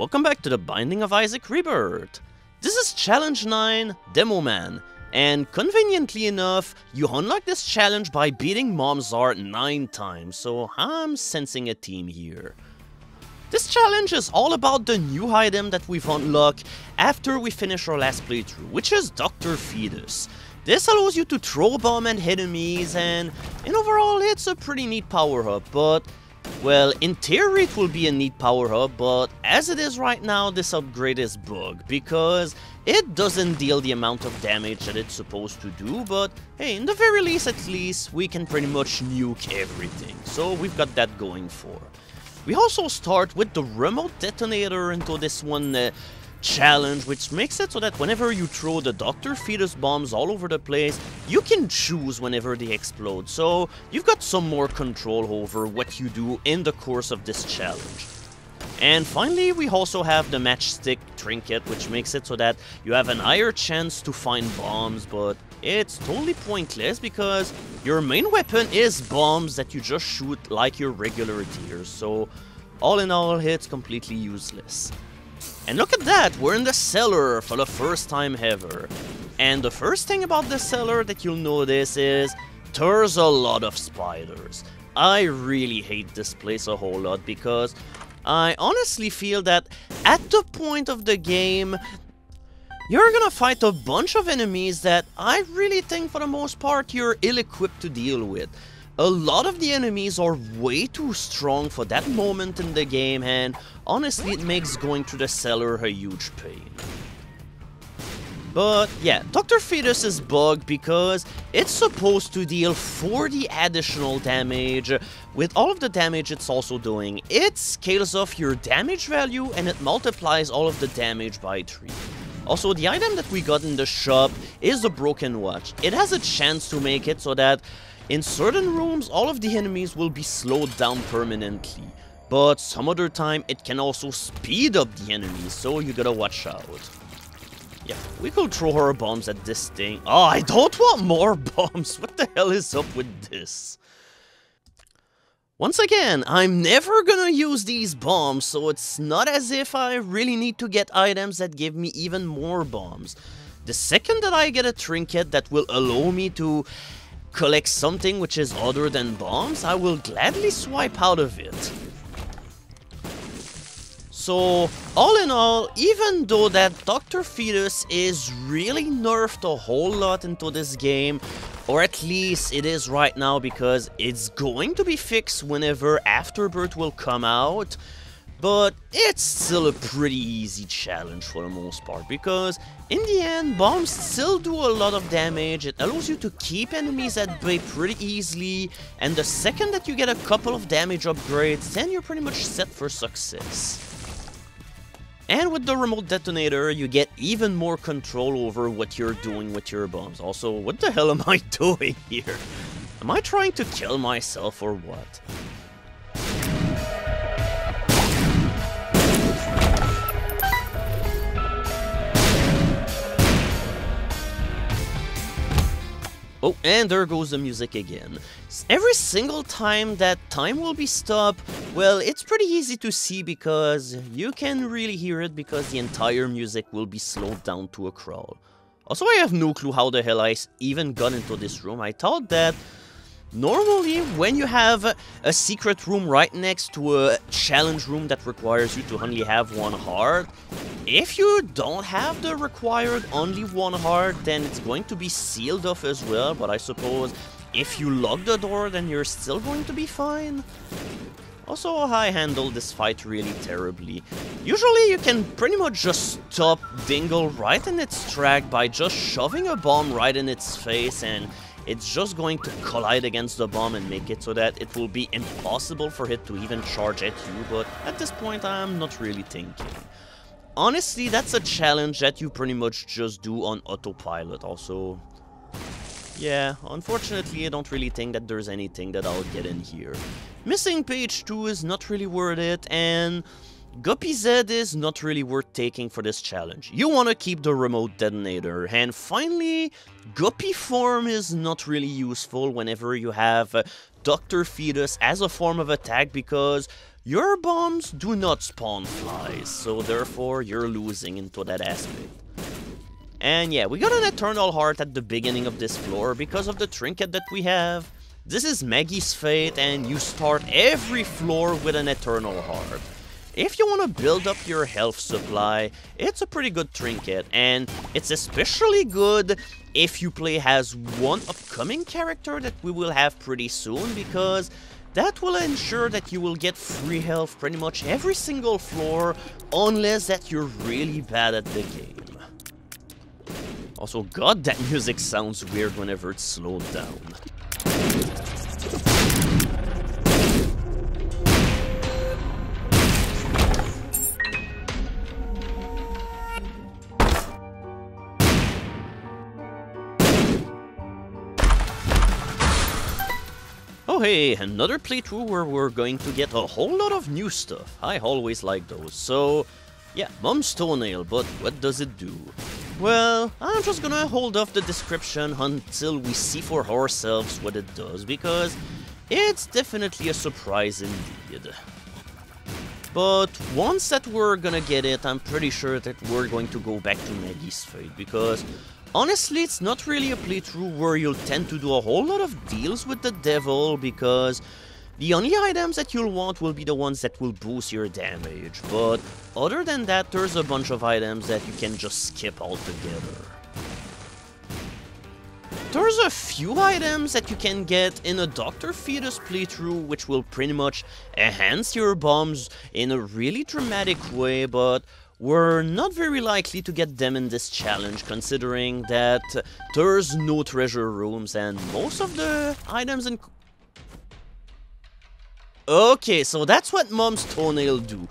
Welcome back to the Binding of Isaac Rebirth. This is Challenge 9, Demo Man, and conveniently enough, you unlock this challenge by beating Mom's Heart 9 times, so I'm sensing a theme here. This challenge is all about the new item that we've unlocked after we finish our last playthrough, which is Dr. Fetus. This allows you to throw bomb at enemies and, and overall it's a pretty neat power up, but well, in theory it will be a neat power up, but as it is right now, this upgrade is bug, because it doesn't deal the amount of damage that it's supposed to do, but hey, in the very least at least, we can pretty much nuke everything, so we've got that going for. We also start with the remote detonator into this one uh, challenge, which makes it so that whenever you throw the Dr. Fetus bombs all over the place, you can choose whenever they explode, so you've got some more control over what you do in the course of this challenge. And finally, we also have the matchstick trinket, which makes it so that you have an higher chance to find bombs, but it's totally pointless because your main weapon is bombs that you just shoot like your regular tears, so all in all, it's completely useless. And look at that, we're in the cellar for the first time ever. And the first thing about the cellar that you'll notice is there's a lot of spiders. I really hate this place a whole lot because I honestly feel that at the point of the game, you're gonna fight a bunch of enemies that I really think for the most part you're ill-equipped to deal with. A lot of the enemies are way too strong for that moment in the game and honestly it makes going to the cellar a huge pain. But yeah, Dr. Fetus is bugged because it's supposed to deal 40 additional damage. With all of the damage it's also doing, it scales off your damage value and it multiplies all of the damage by 3. Also, the item that we got in the shop is the Broken Watch. It has a chance to make it so that in certain rooms, all of the enemies will be slowed down permanently, but some other time it can also speed up the enemies, so you gotta watch out. Yeah, we could throw her bombs at this thing. Oh, I don't want more bombs! What the hell is up with this? Once again, I'm never gonna use these bombs, so it's not as if I really need to get items that give me even more bombs. The second that I get a trinket that will allow me to collect something which is other than bombs, I will gladly swipe out of it. So, all in all, even though that Dr. Fetus is really nerfed a whole lot into this game, or at least it is right now because it's going to be fixed whenever Afterbirth will come out, but it's still a pretty easy challenge for the most part, because in the end, bombs still do a lot of damage, it allows you to keep enemies at bay pretty easily, and the second that you get a couple of damage upgrades, then you're pretty much set for success. And with the remote detonator, you get even more control over what you're doing with your bombs. Also, what the hell am I doing here? Am I trying to kill myself or what? Oh, and there goes the music again. Every single time that time will be stopped, well, it's pretty easy to see because you can really hear it because the entire music will be slowed down to a crawl. Also, I have no clue how the hell I even got into this room. I thought that Normally, when you have a secret room right next to a challenge room that requires you to only have one heart, if you don't have the required only one heart, then it's going to be sealed off as well, but I suppose if you lock the door, then you're still going to be fine. Also, I handled this fight really terribly. Usually you can pretty much just stop Dingle right in its track by just shoving a bomb right in its face and it's just going to collide against the bomb and make it so that it will be impossible for it to even charge at you, but at this point I'm not really thinking. Honestly, that's a challenge that you pretty much just do on autopilot, also... Yeah, unfortunately I don't really think that there's anything that I'll get in here. Missing page 2 is not really worth it, and... Guppy's Head is not really worth taking for this challenge. You want to keep the remote detonator. And finally, Guppy form is not really useful whenever you have Dr. Fetus as a form of attack because your bombs do not spawn flies, so therefore you're losing into that aspect. And yeah, we got an Eternal Heart at the beginning of this floor because of the trinket that we have. This is Maggy's Faith, and you start every floor with an Eternal Heart. If you want to build up your health supply, it's a pretty good trinket, and it's especially good if you play as one upcoming character that we will have pretty soon, because that will ensure that you will get free health pretty much every single floor, unless that you're really bad at the game. Also, god, that music sounds weird whenever it's slowed down. Hey, another playthrough where we're going to get a whole lot of new stuff. I always like those. So, yeah, Mom's Toenail, but what does it do? Well, I'm just gonna hold off the description until we see for ourselves what it does, because it's definitely a surprise indeed. But once that we're gonna get it, I'm pretty sure that we're going to go back to Maggy's Faith, because Honestly, it's not really a playthrough where you'll tend to do a whole lot of deals with the devil, because the only items that you'll want will be the ones that will boost your damage, but other than that, there's a bunch of items that you can just skip altogether. There's a few items that you can get in a Dr. Fetus playthrough which will pretty much enhance your bombs in a really dramatic way, but we're not very likely to get them in this challenge, considering that there's no treasure rooms and most of the items in... Okay, so that's what Mom's Toenail do.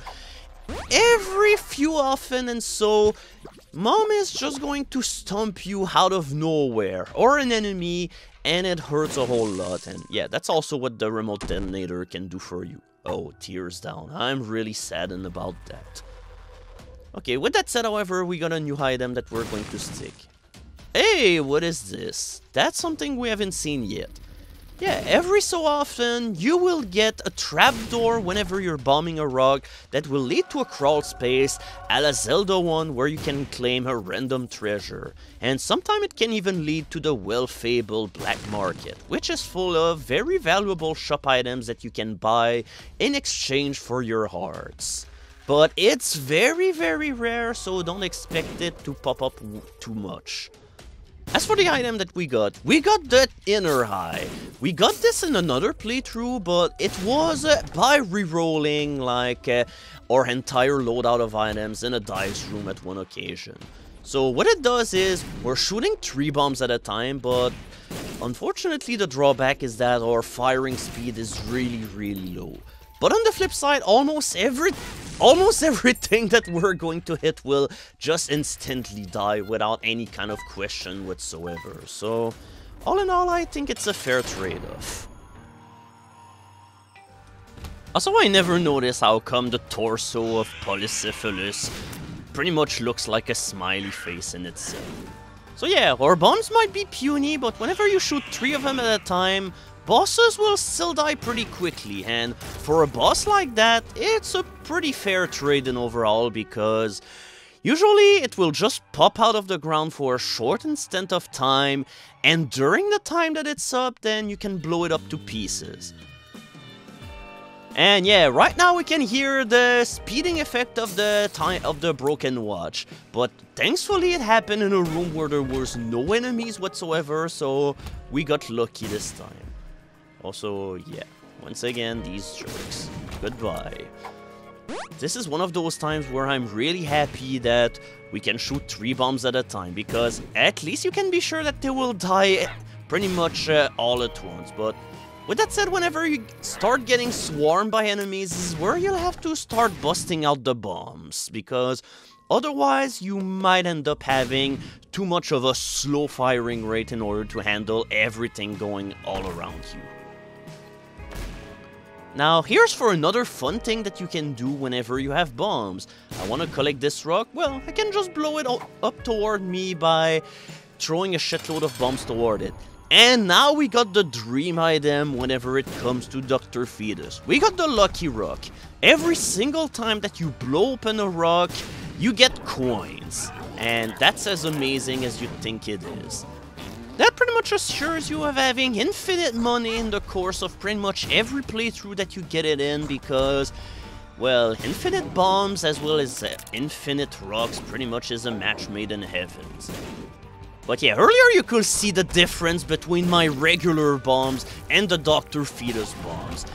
Every few often and so, Mom is just going to stomp you out of nowhere, or an enemy, and it hurts a whole lot. And yeah, that's also what the remote detonator can do for you. Oh, tears down. I'm really saddened about that. Okay, with that said, however, we got a new item that we're going to stick. Hey, what is this? That's something we haven't seen yet. Yeah, every so often, you will get a trapdoor whenever you're bombing a rock that will lead to a crawl space, a la Zelda one where you can claim a random treasure. And sometimes it can even lead to the well-fabled black market, which is full of very valuable shop items that you can buy in exchange for your hearts. But it's very, very rare, so don't expect it to pop up too much. As for the item that we got, we got the inner eye. We got this in another playthrough, but it was uh, by re-rolling like uh, our entire loadout of items in a dice room at one occasion. So what it does is, we're shooting three bombs at a time, but unfortunately the drawback is that our firing speed is really, really low. But on the flip side, almost every almost everything that we're going to hit will just instantly die without any kind of question whatsoever. So, all in all, I think it's a fair trade-off. Also, I never noticed how come the torso of Polycephalus pretty much looks like a smiley face in itself. So yeah, our bombs might be puny, but whenever you shoot three of them at a time, bosses will still die pretty quickly, and for a boss like that, it's a pretty fair trade-in overall, because usually it will just pop out of the ground for a short instant of time, and during the time that it's up, then you can blow it up to pieces. And yeah, right now we can hear the speeding effect of the time of the broken watch. But thankfully it happened in a room where there was no enemies whatsoever, so we got lucky this time. Also, yeah, once again, these jerks. Goodbye. This is one of those times where I'm really happy that we can shoot three bombs at a time, because at least you can be sure that they will die pretty much uh, all at once, but with that said, whenever you start getting swarmed by enemies is where you'll have to start busting out the bombs, because otherwise you might end up having too much of a slow firing rate in order to handle everything going all around you. Now, here's for another fun thing that you can do whenever you have bombs. I want to collect this rock? Well, I can just blow it up toward me by throwing a shitload of bombs toward it. And now we got the dream item whenever it comes to Dr. Fetus. We got the Lucky Rock. Every single time that you blow open a rock, you get coins. And that's as amazing as you think it is. That pretty much assures you of having infinite money in the course of pretty much every playthrough that you get it in because, well, infinite bombs as well as uh, infinite rocks pretty much is a match made in heavens. But yeah, earlier you could see the difference between my regular bombs and the Dr. Fetus bombs.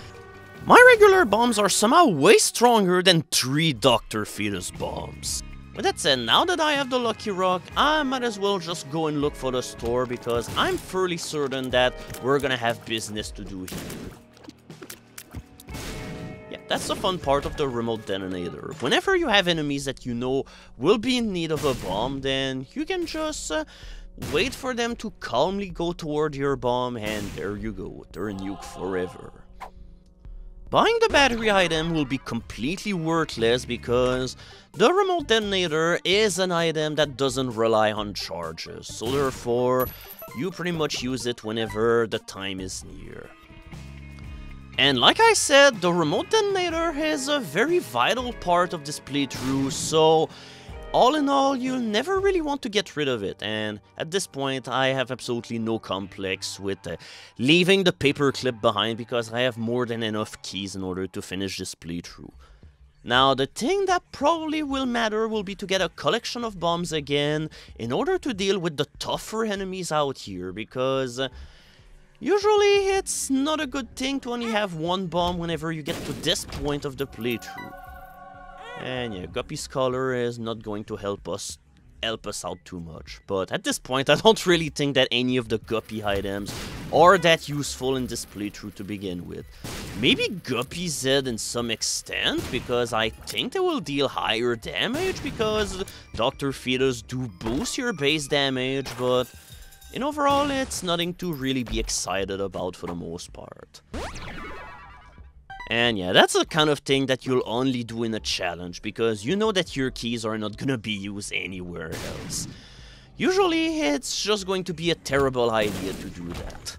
My regular bombs are somehow way stronger than three Dr. Fetus bombs. With that said, now that I have the Lucky Rock, I might as well just go and look for the store because I'm fairly certain that we're gonna have business to do here. Yeah, that's the fun part of the remote detonator. Whenever you have enemies that you know will be in need of a bomb, then you can just uh, Wait for them to calmly go toward your bomb and there you go, they're nuke forever. Buying the battery item will be completely worthless because the remote detonator is an item that doesn't rely on charges, so therefore you pretty much use it whenever the time is near. And like I said, the remote detonator is a very vital part of this playthrough, so all in all, you'll never really want to get rid of it, and at this point I have absolutely no complex with uh, leaving the paperclip behind because I have more than enough keys in order to finish this playthrough. Now, the thing that probably will matter will be to get a collection of bombs again in order to deal with the tougher enemies out here, because uh, usually it's not a good thing to only have one bomb whenever you get to this point of the playthrough. And yeah, Guppy's Collar is not going to help us help us out too much. But at this point, I don't really think that any of the Guppy items are that useful in this playthrough to begin with. Maybe Guppy's Head in some extent, because I think they will deal higher damage, because Dr. Fetus do boost your base damage, but in overall, it's nothing to really be excited about for the most part. And yeah, that's the kind of thing that you'll only do in a challenge, because you know that your keys are not gonna be used anywhere else. Usually, it's just going to be a terrible idea to do that.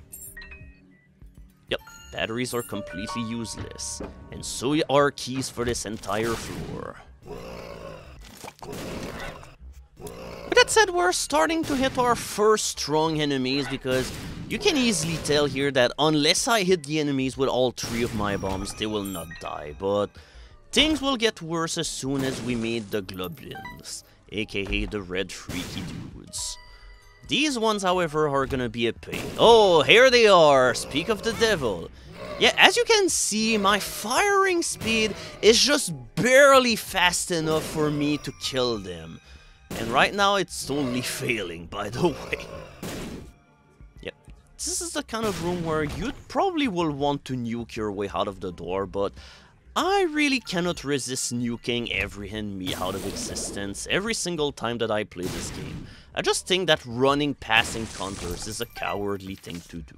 Yep, batteries are completely useless, and so are keys for this entire floor. With that said, we're starting to hit our first strong enemies because you can easily tell here that unless I hit the enemies with all three of my bombs, they will not die, but things will get worse as soon as we meet the Globlins, aka the red freaky dudes. These ones, however, are gonna be a pain. Oh, here they are! Speak of the devil. Yeah, as you can see, my firing speed is just barely fast enough for me to kill them. And right now it's only failing, by the way. This is the kind of room where you probably will want to nuke your way out of the door, but I really cannot resist nuking every enemy out of existence every single time that I play this game. I just think that running past encounters is a cowardly thing to do.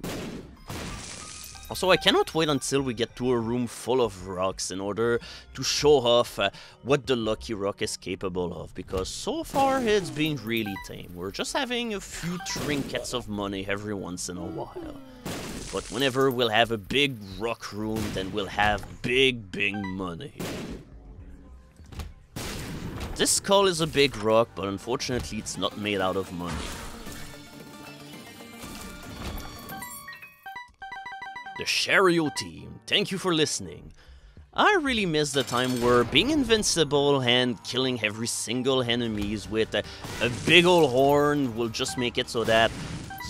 Also, I cannot wait until we get to a room full of rocks in order to show off uh, what the Lucky Rock is capable of, because so far it's been really tame. We're just having a few trinkets of money every once in a while. But whenever we'll have a big rock room, then we'll have big, big money. This skull is a big rock, but unfortunately it's not made out of money. The Shario team, thank you for listening. I really miss the time where being invincible and killing every single enemies with a, a big old horn will just make it so that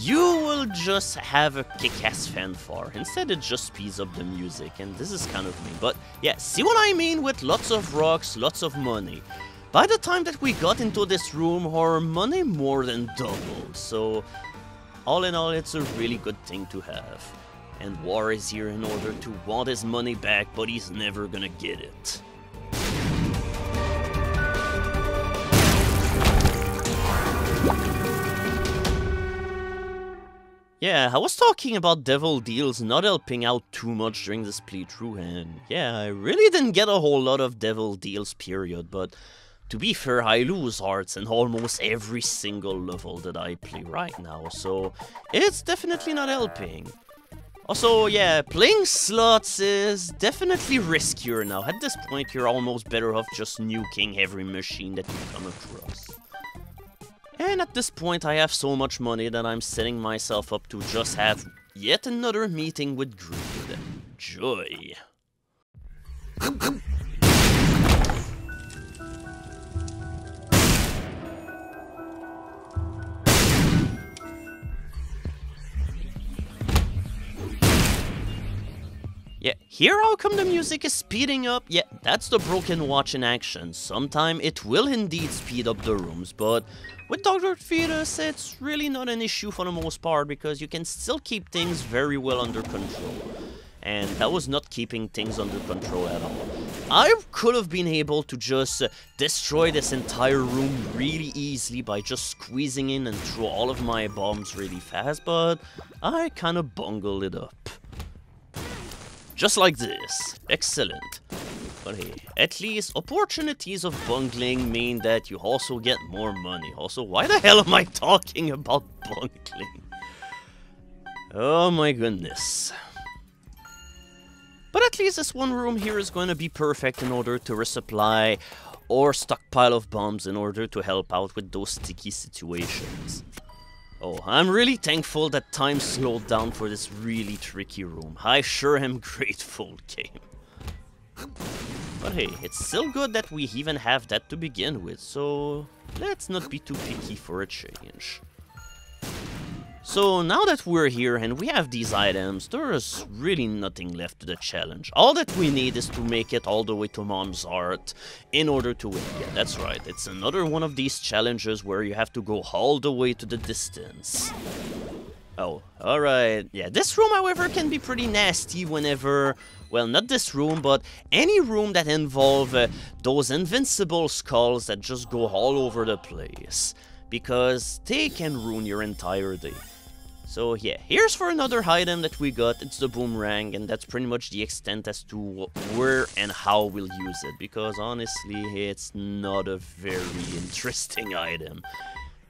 you will just have a kick-ass fanfare. Instead, it just speeds up the music, and this is kind of me. But yeah, see what I mean with lots of rocks, lots of money. By the time that we got into this room, our money more than doubled, so all in all, it's a really good thing to have. And War is here in order to want his money back, but he's never gonna get it. Yeah, I was talking about devil deals not helping out too much during this playthrough, and yeah, I really didn't get a whole lot of devil deals, period, but to be fair, I lose hearts in almost every single level that I play right now, so it's definitely not helping. Also, yeah, playing slots is definitely riskier now. At this point, you're almost better off just nuking every machine that you come across. And at this point, I have so much money that I'm setting myself up to just have yet another meeting with Greed. Joy. Here how come the music is speeding up? Yeah, that's the broken watch in action. Sometime it will indeed speed up the rooms, but with Dr. Fetus, it's really not an issue for the most part because you can still keep things very well under control. And that was not keeping things under control at all. I could have been able to just destroy this entire room really easily by just squeezing in and throw all of my bombs really fast, but I kinda bungled it up. Just like this. Excellent. Hey, at least opportunities of bungling mean that you also get more money. Also, why the hell am I talking about bungling? Oh my goodness. But at least this one room here is going to be perfect in order to resupply or stockpile of bombs in order to help out with those sticky situations. Oh, I'm really thankful that time slowed down for this really tricky room. I sure am grateful, game. But hey, it's still good that we even have that to begin with, so let's not be too picky for a change. So now that we're here and we have these items, there's really nothing left to the challenge. All that we need is to make it all the way to Mom's Heart in order to win. Yeah, that's right. It's another one of these challenges where you have to go all the way to the distance. Oh, alright. Yeah, this room, however, can be pretty nasty whenever... Well, not this room, but any room that involve uh, those invincible skulls that just go all over the place. Because they can ruin your entire day. So yeah, here's for another item that we got, it's the boomerang, and that's pretty much the extent as to where and how we'll use it, because honestly, it's not a very interesting item.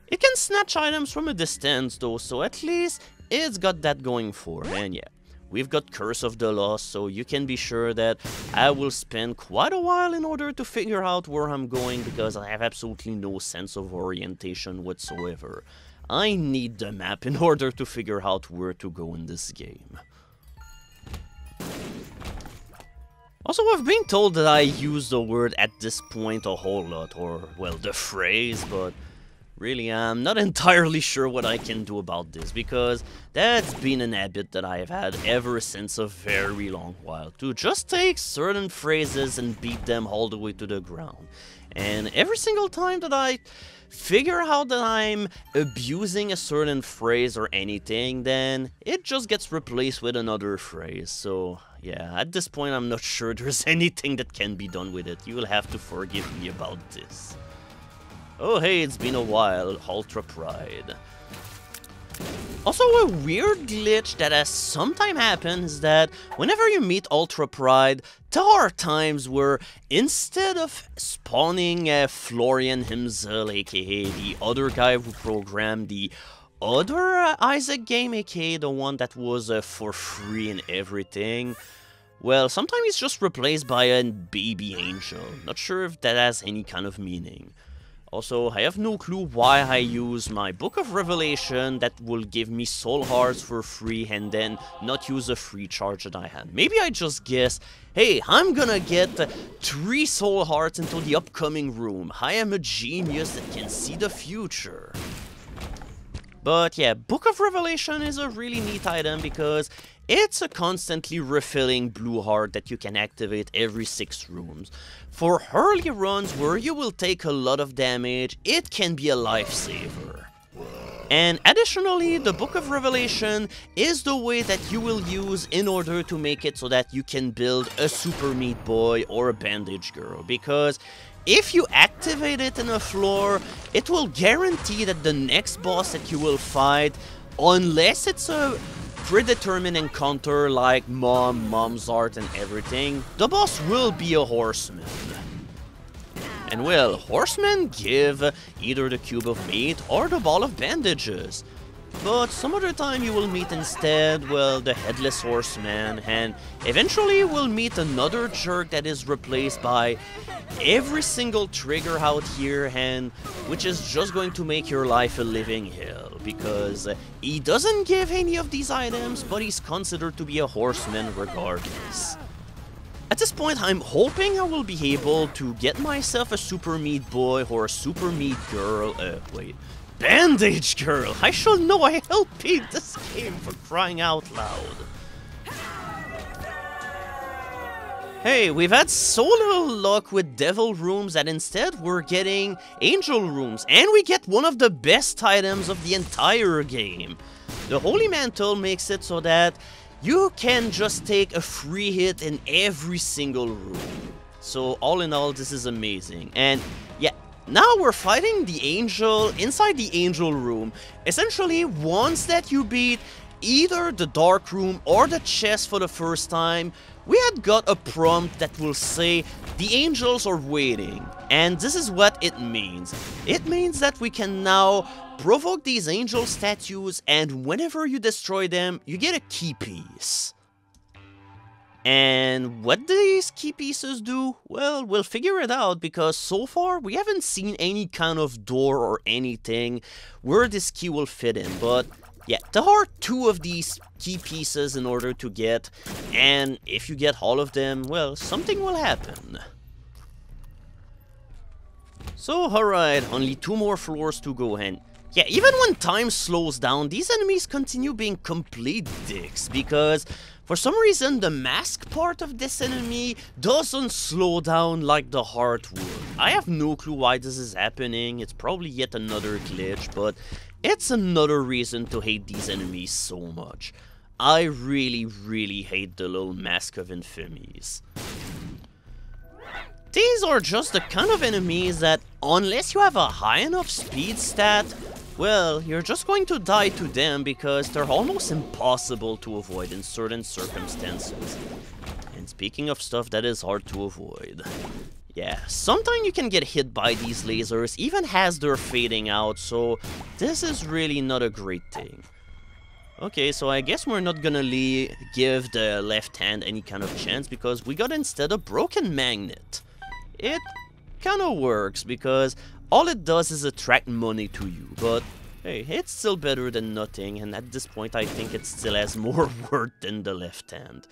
It can snatch items from a distance though, so at least it's got that going for it, and yeah. We've got Curse of the Lost, so you can be sure that I will spend quite a while in order to figure out where I'm going because I have absolutely no sense of orientation whatsoever. I need the map in order to figure out where to go in this game. Also, I've been told that I use the word at this point a whole lot, or, well, the phrase, but really I'm not entirely sure what I can do about this, because that's been an habit that I have had ever since a very long while, to just take certain phrases and beat them all the way to the ground. And every single time that I figure out that I'm abusing a certain phrase or anything, then it just gets replaced with another phrase. So, yeah, at this point, I'm not sure there's anything that can be done with it. You will have to forgive me about this. Oh, hey, it's been a while, Ultra Pride. Also, a weird glitch that has sometime happened is that whenever you meet Ultra Pride, there are times where instead of spawning uh, Florian Himsl, aka the other guy who programmed the other uh, Isaac game, aka the one that was uh, for free and everything, well, sometimes he's just replaced by a baby angel. Not sure if that has any kind of meaning. Also, I have no clue why I use my Book of Revelation that will give me soul hearts for free and then not use a free charge that I had. Maybe I just guess, hey, I'm gonna get three soul hearts into the upcoming room. I am a genius that can see the future. But yeah, Book of Revelation is a really neat item because it's a constantly refilling blue heart that you can activate every 6 rooms. For early runs where you will take a lot of damage, it can be a lifesaver. And additionally, the Book of Revelation is the way that you will use in order to make it so that you can build a Super Meat Boy or a Bandage Girl, because if you activate it in a floor, it will guarantee that the next boss that you will fight, unless it's a predetermined encounter like Mom, Mom's Heart and everything, the boss will be a horseman. And well, horsemen give either the cube of meat or the ball of bandages. But some other time you will meet instead, well, the Headless Horseman, and eventually we'll meet another jerk that is replaced by every single trigger out here, and which is just going to make your life a living hell, because he doesn't give any of these items, but he's considered to be a horseman regardless. At this point, I'm hoping I will be able to get myself a Super Meat Boy or a Super Meat Girl, uh, wait, Bandage Girl! I shall know I helped beat this game for crying out loud. Hey, we've had so little luck with Devil Rooms that instead we're getting Angel Rooms, and we get one of the best items of the entire game. The Holy Mantle makes it so that you can just take a free hit in every single room. So all in all, this is amazing. And now we're fighting the angel inside the angel room. Essentially, once that you beat either the dark room or the chest for the first time, we had got a prompt that will say the angels are waiting. And this is what it means. It means that we can now provoke these angel statues and whenever you destroy them, you get a key piece. And what do these key pieces do? Well, we'll figure it out because so far we haven't seen any kind of door or anything where this key will fit in. But yeah, there are two of these key pieces in order to get, and if you get all of them, well, something will happen. So, alright, only two more floors to go and yeah, even when time slows down, these enemies continue being complete dicks because for some reason, the mask part of this enemy doesn't slow down like the heart would. I have no clue why this is happening, it's probably yet another glitch, but it's another reason to hate these enemies so much. I really, really hate the little Mask of Infamies. These are just the kind of enemies that, unless you have a high enough speed stat, well, you're just going to die to them because they're almost impossible to avoid in certain circumstances. And speaking of stuff that is hard to avoid, yeah, sometimes you can get hit by these lasers even as they're fading out, so this is really not a great thing. Okay, so I guess we're not gonna give the left hand any kind of chance because we got instead a broken magnet. It kinda works because all it does is attract money to you, but hey, it's still better than nothing, and at this point I think it still has more worth than the left hand.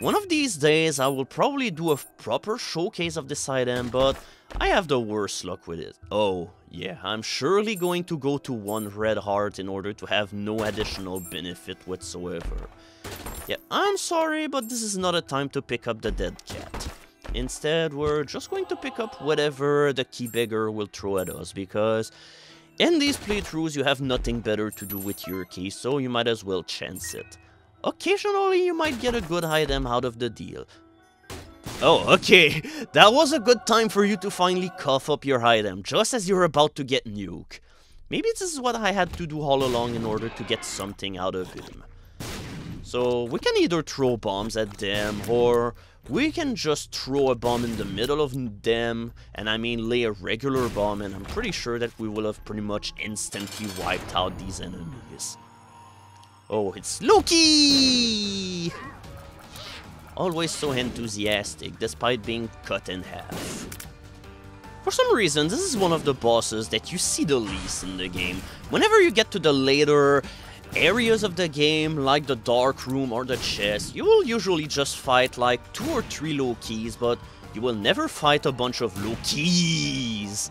One of these days I will probably do a proper showcase of this item, but I have the worst luck with it. Oh, yeah, I'm surely going to go to one red heart in order to have no additional benefit whatsoever. Yeah, I'm sorry, but this is not a time to pick up the dead cat. Instead, we're just going to pick up whatever the key beggar will throw at us, because in these playthroughs you have nothing better to do with your key, so you might as well chance it. Occasionally you might get a good item out of the deal. Oh, okay, that was a good time for you to finally cough up your item, just as you're about to get nuke. Maybe this is what I had to do all along in order to get something out of him. So we can either throw bombs at them, or we can just throw a bomb in the middle of them, and I mean lay a regular bomb, and I'm pretty sure that we will have pretty much instantly wiped out these enemies. Oh, it's Loki! Always so enthusiastic, despite being cut in half. For some reason, this is one of the bosses that you see the least in the game. Whenever you get to the later areas of the game, like the dark room or the chest, you will usually just fight like two or three low keys, but you will never fight a bunch of Lokis.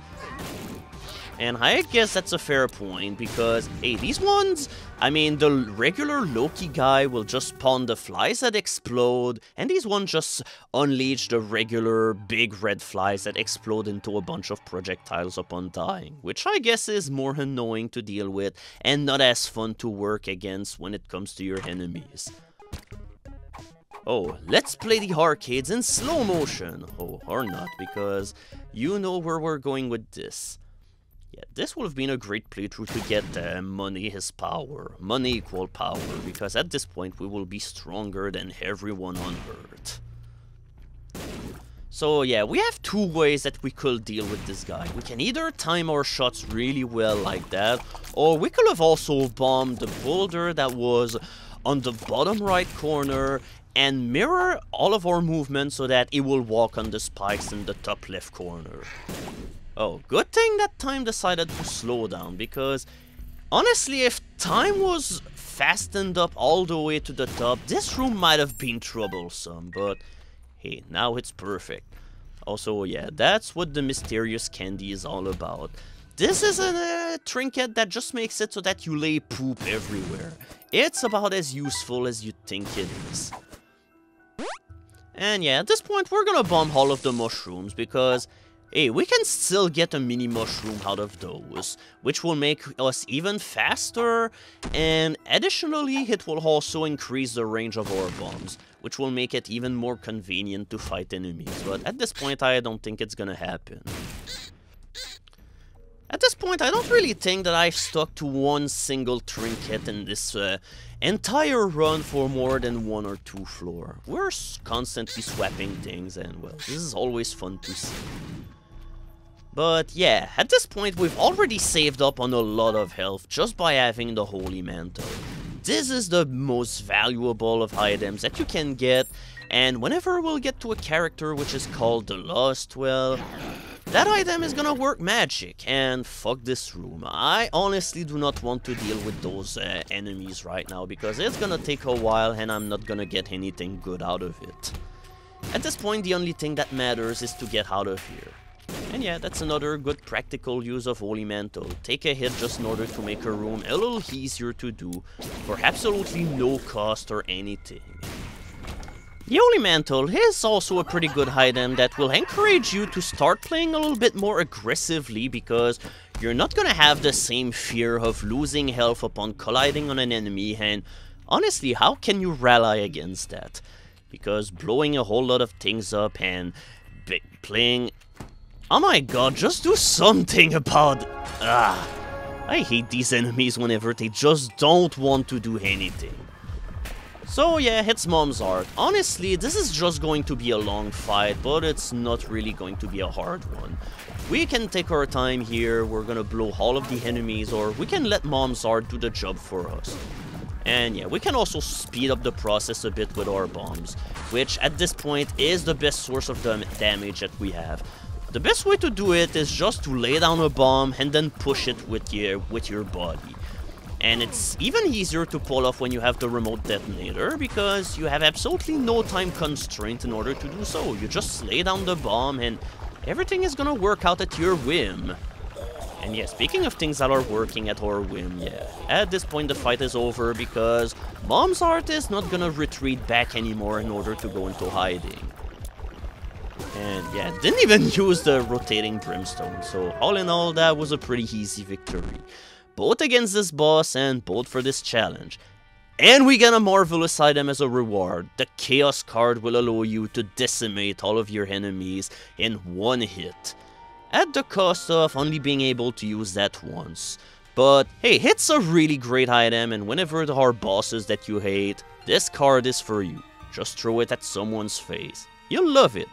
And I guess that's a fair point, because, hey, these ones, I mean, the regular Loki guy will just spawn the flies that explode, and these ones just unleash the regular big red flies that explode into a bunch of projectiles upon dying, which I guess is more annoying to deal with, and not as fun to work against when it comes to your enemies. Oh, let's play the arcades in slow motion! Oh, or not, because you know where we're going with this. Yeah, this would have been a great playthrough to get uh, money his power. Money equal power, because at this point we will be stronger than everyone on Earth. So yeah, we have two ways that we could deal with this guy. We can either time our shots really well like that, or we could have also bombed the boulder that was on the bottom right corner and mirror all of our movements so that it will walk on the spikes in the top left corner. Oh, good thing that time decided to slow down because honestly if time was fastened up all the way to the top, this room might have been troublesome, but hey, now it's perfect. Also, yeah, that's what the mysterious candy is all about. This is a uh, trinket that just makes it so that you lay poop everywhere. It's about as useful as you think it is. And yeah, at this point we're gonna bomb all of the mushrooms because Hey, we can still get a mini mushroom out of those, which will make us even faster, and additionally it will also increase the range of our bombs, which will make it even more convenient to fight enemies, but at this point I don't think it's gonna happen. At this point, I don't really think that I've stuck to one single trinket in this uh, entire run for more than one or two floor. We're constantly swapping things and, well, this is always fun to see. But yeah, at this point we've already saved up on a lot of health just by having the Holy Mantle. This is the most valuable of items that you can get, and whenever we'll get to a character which is called the Lost, well, that item is gonna work magic, and fuck this room. I honestly do not want to deal with those uh, enemies right now, because it's gonna take a while and I'm not gonna get anything good out of it. At this point, the only thing that matters is to get out of here. And yeah, that's another good practical use of Holy Mantle. Take a hit just in order to make a room a little easier to do, for absolutely no cost or anything. The Holy Mantle is also a pretty good item that will encourage you to start playing a little bit more aggressively because you're not gonna have the same fear of losing health upon colliding on an enemy and honestly, how can you rally against that? Because blowing a whole lot of things up and playing Oh my god, just do something about... Ah, I hate these enemies whenever they just don't want to do anything. So yeah, it's Mom's Heart. Honestly, this is just going to be a long fight, but it's not really going to be a hard one. We can take our time here, we're gonna blow all of the enemies, or we can let Mom's Heart do the job for us. And yeah, we can also speed up the process a bit with our bombs, which at this point is the best source of the damage that we have. The best way to do it is just to lay down a bomb and then push it with your, with your body. And it's even easier to pull off when you have the remote detonator, because you have absolutely no time constraint in order to do so. You just lay down the bomb and everything is gonna work out at your whim. And yeah, speaking of things that are working at our whim, yeah, at this point the fight is over because Mom's Heart is not gonna retreat back anymore in order to go into hiding. And yeah, didn't even use the rotating brimstone, so all in all that was a pretty easy victory. Both against this boss and both for this challenge. And we get a marvelous item as a reward. The Chaos card will allow you to decimate all of your enemies in one hit. At the cost of only being able to use that once. But hey, it's a really great item and whenever there are bosses that you hate, this card is for you. Just throw it at someone's face. You'll love it.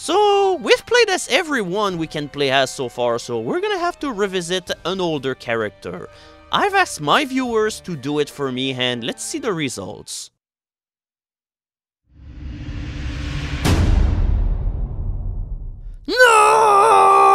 So, we've played as everyone we can play as so far, so we're gonna have to revisit an older character. I've asked my viewers to do it for me, and let's see the results. No!